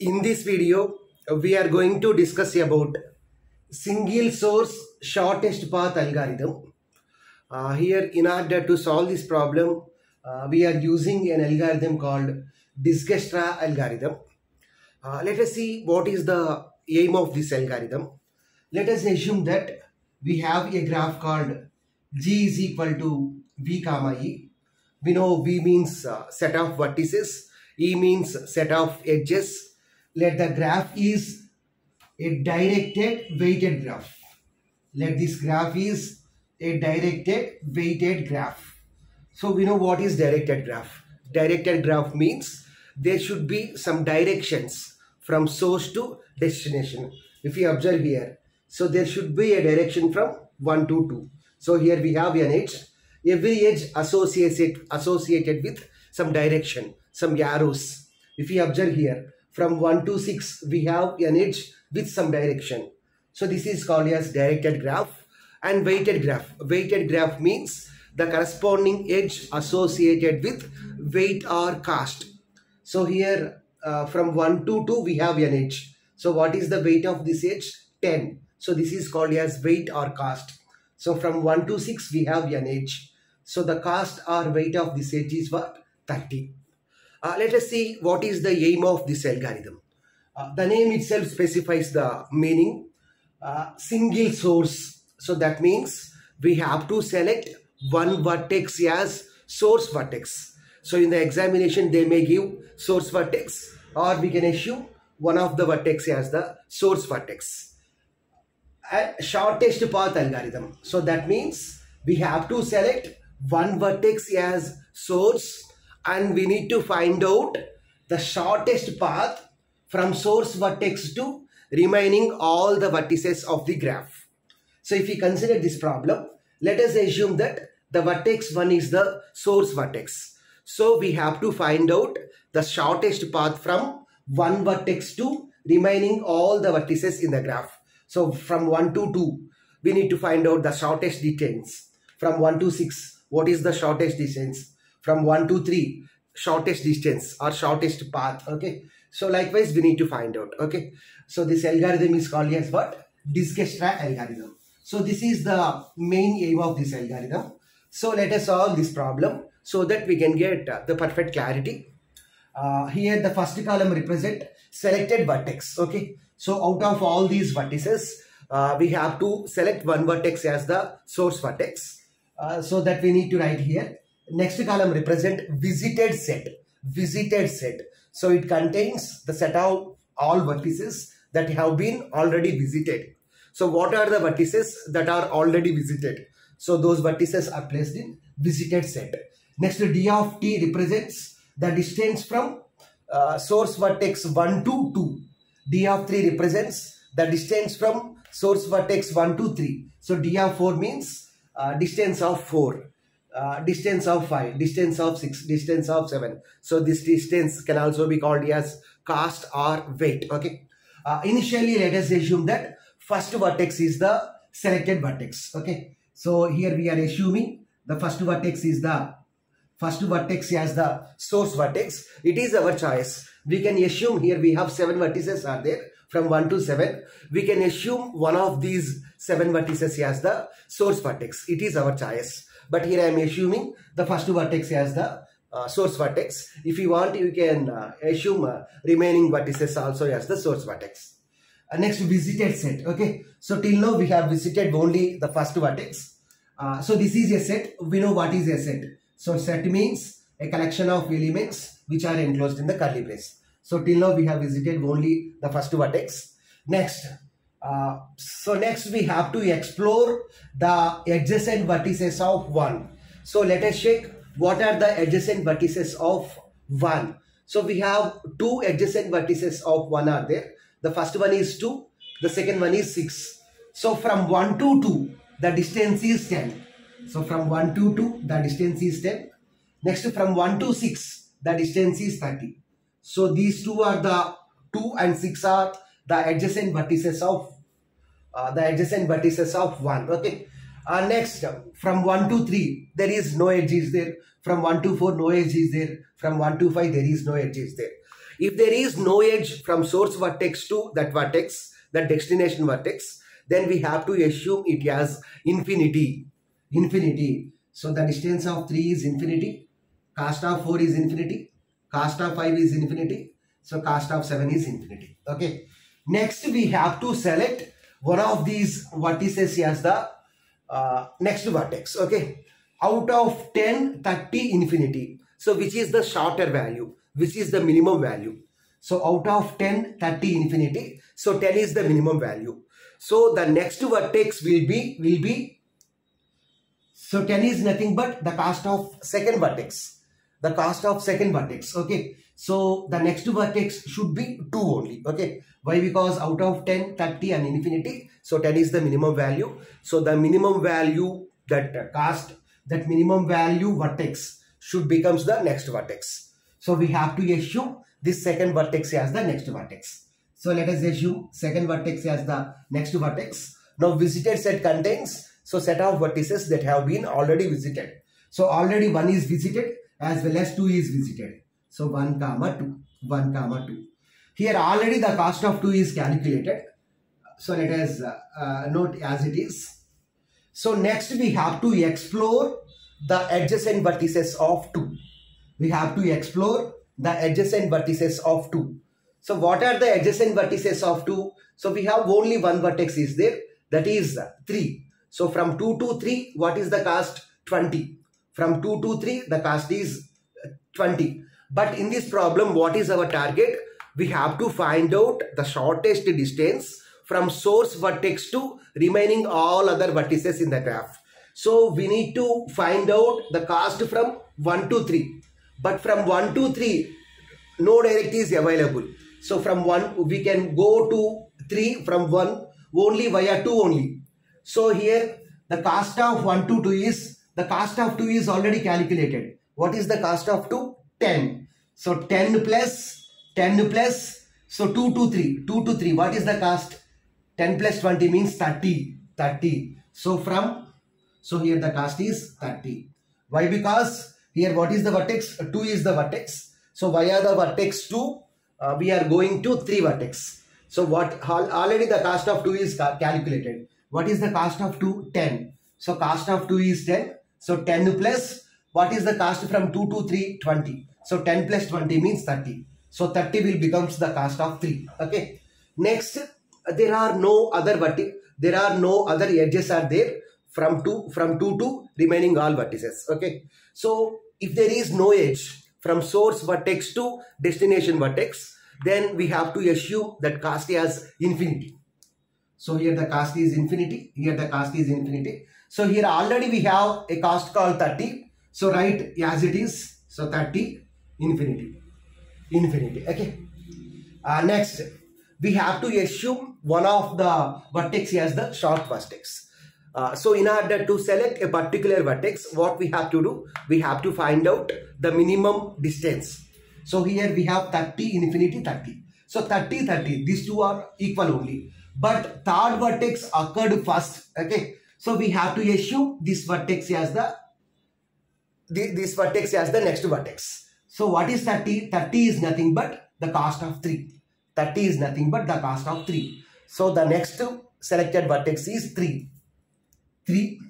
In this video, we are going to discuss about single source shortest path algorithm. Uh, here, in order to solve this problem, uh, we are using an algorithm called Dijkstra algorithm. Uh, let us see what is the aim of this algorithm. Let us assume that we have a graph called G is equal to V comma E. We know V means uh, set of vertices, E means set of edges. Let the graph is a directed weighted graph. Let this graph is a directed weighted graph. So we know what is directed graph. Directed graph means there should be some directions from source to destination. If you observe here, so there should be a direction from 1 to 2. So here we have an edge. Every edge associated, associated with some direction, some arrows. If you observe here, from 1 to 6, we have an edge with some direction. So this is called as directed graph and weighted graph. Weighted graph means the corresponding edge associated with weight or cost. So here uh, from 1 to 2 we have an edge. So what is the weight of this edge? 10. So this is called as weight or cost. So from 1 to 6 we have an edge. So the cost or weight of this edge is what? 30. Uh, let us see what is the aim of this algorithm. Uh, the name itself specifies the meaning. Uh, single source. So that means we have to select one vertex as source vertex. So in the examination they may give source vertex or we can assume one of the vertex as the source vertex. Shortest path algorithm. So that means we have to select one vertex as source and we need to find out the shortest path from source vertex to remaining all the vertices of the graph. So if we consider this problem, let us assume that the vertex 1 is the source vertex. So we have to find out the shortest path from one vertex to remaining all the vertices in the graph. So from 1 to 2, we need to find out the shortest distance. From 1 to 6, what is the shortest distance? From 1 to 3, shortest distance or shortest path. Okay. So likewise, we need to find out. Okay. So this algorithm is called as what? Dijkstra algorithm. So this is the main aim of this algorithm. So let us solve this problem so that we can get uh, the perfect clarity. Uh, here the first column represent selected vertex. Okay. So out of all these vertices, uh, we have to select one vertex as the source vertex. Uh, so that we need to write here. Next column represent visited set. Visited set. So it contains the set of all vertices that have been already visited. So what are the vertices that are already visited? So those vertices are placed in visited set. Next d of t represents the distance from uh, source vertex 1 to 2. d of 3 represents the distance from source vertex 1 to 3. So d of 4 means uh, distance of 4. Uh, distance of 5, distance of 6, distance of 7. So this distance can also be called as cost or weight. Okay. Uh, initially, let us assume that first vertex is the selected vertex. Okay. So here we are assuming the first vertex is the first vertex as the source vertex. It is our choice. We can assume here we have seven vertices are there from 1 to 7. We can assume one of these seven vertices as the source vertex. It is our choice. But here I am assuming the first vertex as the uh, source vertex. If you want, you can uh, assume uh, remaining vertices also as the source vertex. Uh, next, visited set. Okay. So, till now we have visited only the first vertex. Uh, so, this is a set. We know what is a set. So, set means a collection of elements which are enclosed in the curly brace. So, till now we have visited only the first vertex. Next, uh, so next we have to explore the adjacent vertices of 1. So let us check what are the adjacent vertices of 1. So we have two adjacent vertices of 1 are there. The first one is 2, the second one is 6. So from 1 to 2, the distance is 10. So from 1 to 2, the distance is 10. Next from 1 to 6, the distance is 30. So these two are the 2 and 6 are the adjacent vertices of uh, the adjacent vertices of 1 okay uh, next from 1 to 3 there is no edge is there from 1 to 4 no edge is there from 1 to 5 there is no edge is there If there is no edge from source vertex to that vertex, that destination vertex, then we have to assume it as infinity. Infinity. So the distance of 3 is infinity, cost of 4 is infinity, cost of 5 is infinity, so cost of 7 is infinity. Okay. Next we have to select one of these vertices as the uh, next vertex. Okay. Out of 10, 30, infinity. So which is the shorter value, which is the minimum value. So out of 10, 30, infinity. So 10 is the minimum value. So the next vertex will be, will be, so 10 is nothing but the cost of second vertex. The cost of second vertex. Okay. So the next vertex should be 2 only. Okay. Why? Because out of 10, 30 and infinity. So 10 is the minimum value. So the minimum value that cost, that minimum value vertex should becomes the next vertex. So we have to assume this second vertex as the next vertex. So let us assume second vertex as the next vertex. Now visited set contains so set of vertices that have been already visited. So already one is visited as well as two is visited. So 1 comma 2. 1 comma 2. Here already the cost of 2 is calculated. So let us uh, uh, note as it is. So next we have to explore the adjacent vertices of 2. We have to explore the adjacent vertices of 2. So what are the adjacent vertices of 2? So we have only one vertex is there that is 3. So from 2 to 3 what is the cost? 20. From 2 to 3 the cost is 20. But in this problem, what is our target? We have to find out the shortest distance from source vertex to remaining all other vertices in the graph. So we need to find out the cost from 1 to 3. But from 1 to 3, no direct is available. So from 1, we can go to 3 from 1 only via 2 only. So here the cost of 1 to 2 is, the cost of 2 is already calculated. What is the cost of 2? 10. So 10 plus 10 plus so 2 to 3. 2 to 3. What is the cost? 10 plus 20 means 30. 30. So from so here the cost is 30. Why? Because here what is the vertex? 2 is the vertex. So via the vertex 2 uh, we are going to 3 vertex. So what already the cost of 2 is calculated. What is the cost of 2? 10. So cost of 2 is 10. So 10 plus what is the cost from 2 to 3? 20. So 10 plus 20 means 30. So 30 will becomes the cost of 3. Okay. Next, there are no other vertex. There are no other edges are there from 2 from 2 to remaining all vertices. Okay. So if there is no edge from source vertex to destination vertex, then we have to assume that cost is infinity. So here the cost is infinity. Here the cost is infinity. So here already we have a cost called 30 so write as it is. So 30 infinity. Infinity. Okay. Uh, next, we have to assume one of the vertex as the short vertex. Uh, so in order to select a particular vertex, what we have to do? We have to find out the minimum distance. So here we have 30, infinity, 30. So 30, 30, these two are equal only. But third vertex occurred first. Okay. So we have to assume this vertex as the this vertex as the next vertex. So what is 30? 30 is nothing but the cost of 3. 30 is nothing but the cost of 3. So the next selected vertex is 3. 3.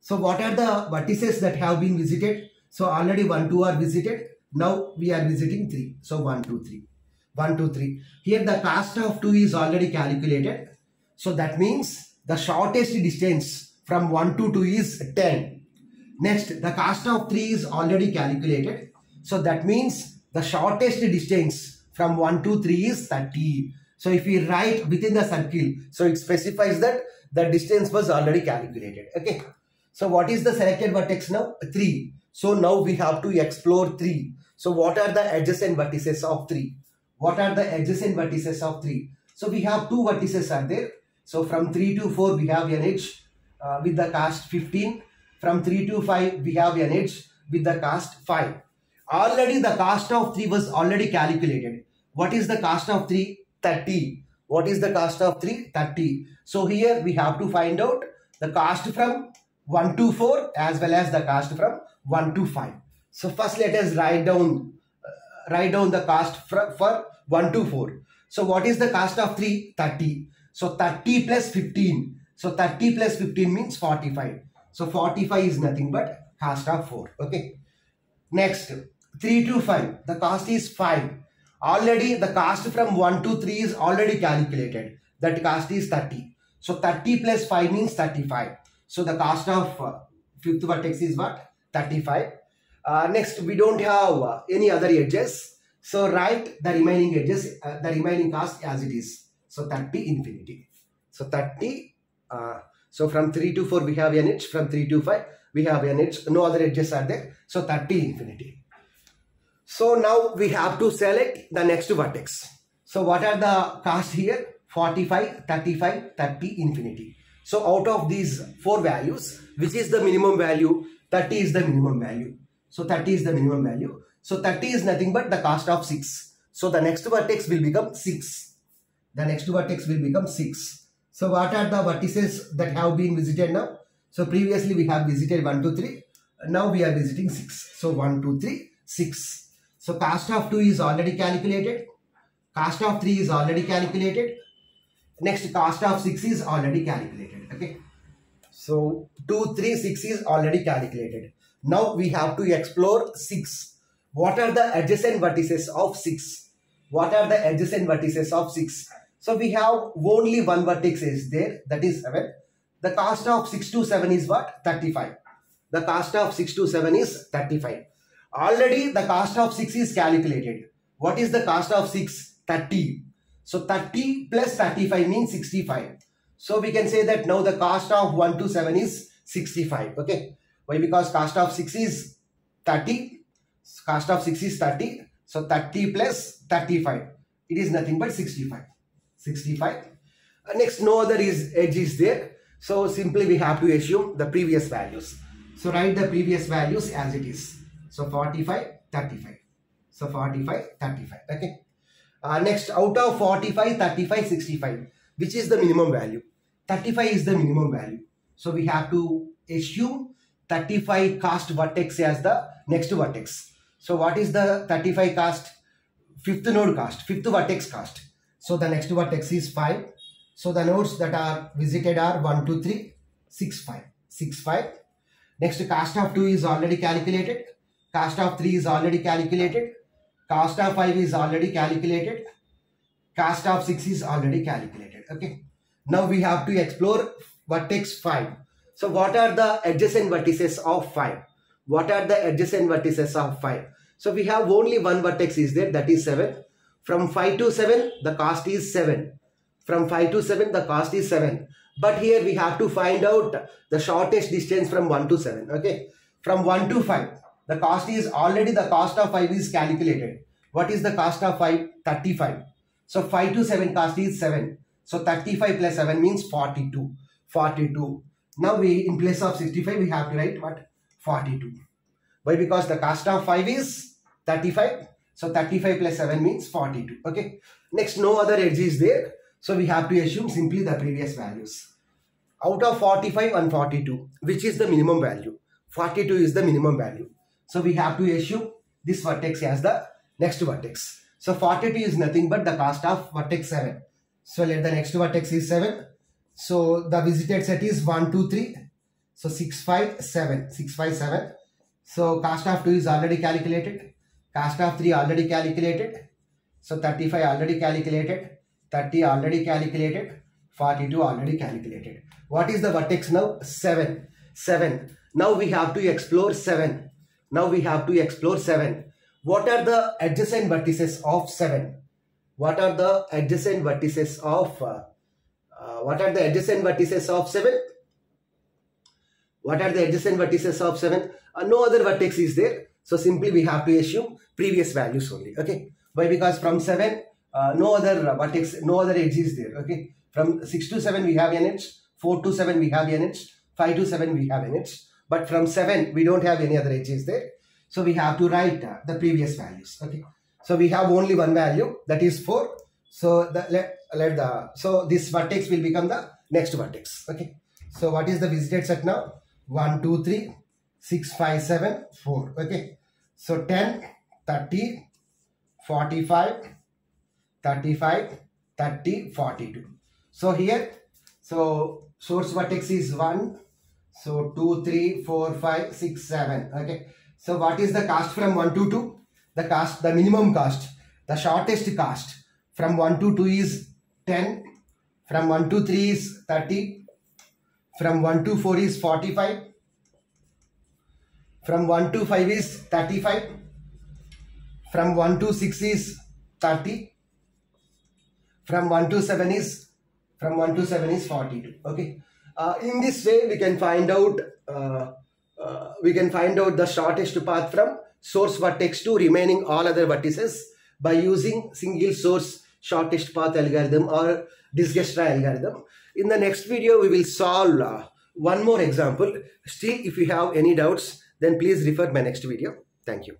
So what are the vertices that have been visited? So already 1, 2 are visited. Now we are visiting 3. So 1, 2, 3. 1, 2, 3. Here the cost of 2 is already calculated. So that means the shortest distance from 1 to 2 is 10. Next, the cost of 3 is already calculated. So that means the shortest distance from 1 to 3 is 30. So if we write within the circle, so it specifies that the distance was already calculated. Okay. So what is the selected vertex now? 3. So now we have to explore 3. So what are the adjacent vertices of 3? What are the adjacent vertices of 3? So we have two vertices are there. So from 3 to 4 we have an edge uh, with the cost 15 from 3 to 5, we have an edge with the cost 5. Already the cost of 3 was already calculated. What is the cost of 3? 30. What is the cost of 3? 30. So here we have to find out the cost from 1 to 4 as well as the cost from 1 to 5. So first let us write down uh, write down the cost for, for 1 to 4. So what is the cost of 3? 30. So 30 plus 15. So 30 plus 15 means 45. So 45 is nothing but cost of 4. Okay. Next, 3 to 5. The cost is 5. Already the cost from 1 to 3 is already calculated. That cost is 30. So 30 plus 5 means 35. So the cost of uh, fifth vertex is what? 35. Uh, next, we don't have uh, any other edges. So write the remaining edges, uh, the remaining cost as it is. So 30 infinity. So 30, uh, so from 3 to 4 we have an edge, from 3 to 5 we have an edge, no other edges are there. So 30 infinity. So now we have to select the next vertex. So what are the cost here? 45, 35, 30, infinity. So out of these four values, which is the minimum value? 30 is the minimum value. So 30 is the minimum value. So 30 is nothing but the cost of 6. So the next vertex will become 6. The next vertex will become 6. So what are the vertices that have been visited now? So previously we have visited 1, 2, 3. Now we are visiting 6. So 1, 2, 3, 6. So cost of 2 is already calculated. Cost of 3 is already calculated. Next cost of 6 is already calculated. Okay. So 2, 3, 6 is already calculated. Now we have to explore 6. What are the adjacent vertices of 6? What are the adjacent vertices of 6? So we have only one vertex is there that is 7. The cost of 6 to 7 is what? 35. The cost of 6 to 7 is 35. Already the cost of 6 is calculated. What is the cost of 6? 30. So 30 plus 35 means 65. So we can say that now the cost of 1 to 7 is 65. Okay. Why? Because cost of 6 is 30. Cost of 6 is 30. So 30 plus 35. It is nothing but 65. 65. Uh, next, no other is edge is there. So simply we have to assume the previous values. So write the previous values as it is. So 45, 35. So 45, 35. Okay. Uh, next, out of 45, 35, 65, which is the minimum value? 35 is the minimum value. So we have to assume 35 cost vertex as the next vertex. So what is the 35 cost? Fifth node cost, fifth vertex cost. So the next vertex is 5. So the nodes that are visited are 1, 2, 3, 6, 5. 6, 5. Next cost of 2 is already calculated. Cost of 3 is already calculated. Cost of 5 is already calculated. Cost of 6 is already calculated. Okay. Now we have to explore vertex 5. So what are the adjacent vertices of 5? What are the adjacent vertices of 5? So we have only one vertex is there that is 7. From 5 to 7 the cost is 7. From 5 to 7 the cost is 7. But here we have to find out the shortest distance from 1 to 7. Okay. From 1 to 5 the cost is already the cost of 5 is calculated. What is the cost of 5? 35. So 5 to 7 cost is 7. So 35 plus 7 means 42. 42. Now we in place of 65 we have to write what? 42. Why? Because the cost of 5 is 35. So 35 plus 7 means 42. Okay. Next no other edge is there. So we have to assume simply the previous values. Out of 45 and 42 which is the minimum value? 42 is the minimum value. So we have to assume this vertex as the next vertex. So 42 is nothing but the cost of vertex 7. So let the next vertex is 7. So the visited set is 1, 2, 3. So 6, 5, 7. 6, 5, 7. So cost of 2 is already calculated. Cost of 3 already calculated. So 35 already calculated. 30 already calculated. 42 already calculated. What is the vertex now? 7. 7. Now we have to explore 7. Now we have to explore 7. What are the adjacent vertices of 7? What are the adjacent vertices of uh, uh, what are the adjacent vertices of 7? What are the adjacent vertices of 7? Uh, no other vertex is there. So simply we have to assume previous values only. Okay. Why? Because from 7, uh, no other vertex, no other edge is there. Okay. From 6 to 7 we have an edge. 4 to 7 we have an edge. 5 to 7 we have an edge. But from 7 we don't have any other edges there. So we have to write uh, the previous values. Okay. So we have only one value that is 4. So the, let, let the so this vertex will become the next vertex. Okay. So what is the visited set now? 1, 2, 3, 6, 5, 7, 4. Okay. So 10, 30, 45, 35, 30, 42. So here, so source vertex is 1, so 2, 3, 4, 5, 6, 7. Okay. So what is the cast from 1 to 2? The cast, the minimum cast, the shortest cast from 1 to 2 is 10, from 1 to 3 is 30, from 1 to 4 is 45, from 1 to 5 is 35, from 1 to 6 is 30, from 1 to 7 is from 1 to 7 is 42 okay. Uh, in this way we can find out uh, uh, we can find out the shortest path from source vertex to remaining all other vertices by using single source shortest path algorithm or Dijkstra algorithm. In the next video we will solve uh, one more example. Still if you have any doubts then please refer my next video. Thank you